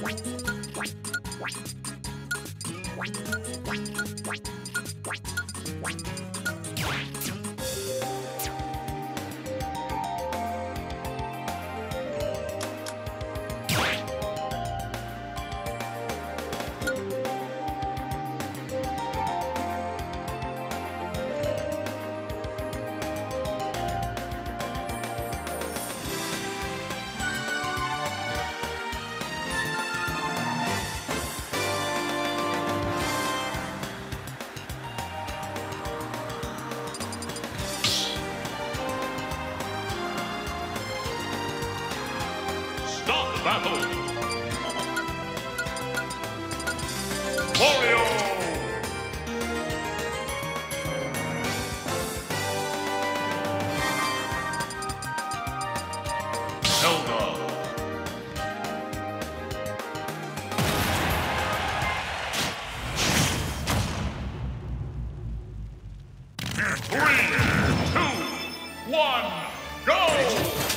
Stop battle! Zelda! Three, two, one, go!